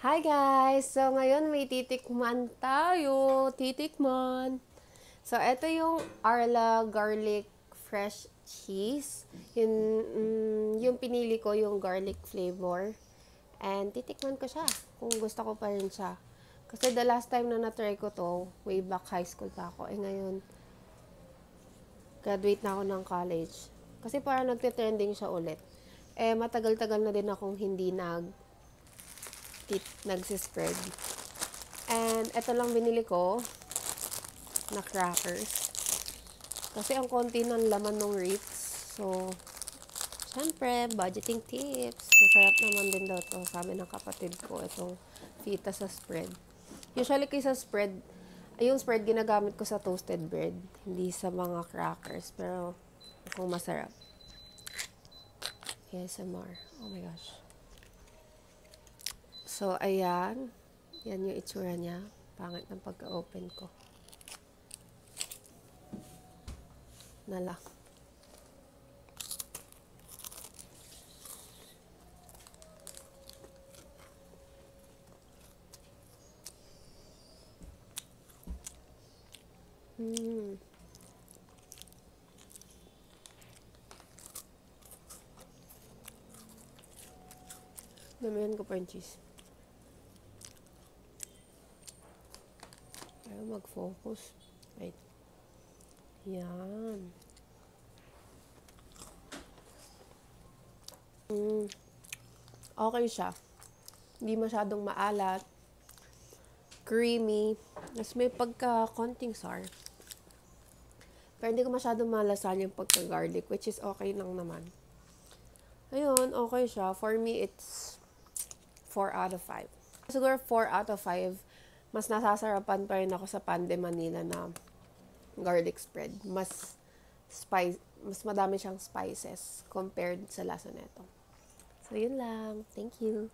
Hi guys! So ngayon may titikman tayo. Titikman. So ito yung Arla Garlic Fresh Cheese. Yun, mm, yung pinili ko yung garlic flavor. And titikman ko siya kung gusto ko pa rin siya. Kasi the last time na na-try ko to, way back high school pa ako. Eh ngayon, graduate na ako ng college. Kasi parang nagte-trending siya ulit. Eh matagal-tagal na din akong hindi nag tit nagsispread. And ito lang binili ko na crackers. Kasi ang konti ng laman ng Ritz. So, syempre, budgeting tips. Masarap naman din daw to sabi ng kapatid ko. Itong fita sa spread. Usually kaysa spread, yung spread ginagamit ko sa toasted bread. Hindi sa mga crackers. Pero, kung masarap. ASMR. Oh my gosh. So, ayan. Yan yung itsura niya. Pangit ng pagka-open ko. Nala. Mm. Damihan ko pa yung cheese. Ayaw mag-focus. Wait. Yan. Mm. Okay siya. Hindi masyadong maalat. Creamy. Tapos may pagka-konting sour. Pero hindi ko masyadong malasan yung pagka-garlic, which is okay lang naman. Ayun, okay siya. For me, it's 4 out of 5. Siguro 4 out of 5 mas nasasarapan pa rin ako sa Pande Manila na garlic spread. Mas spice, mas madami siyang spices compared sa lasa nito. So, yun lang. Thank you.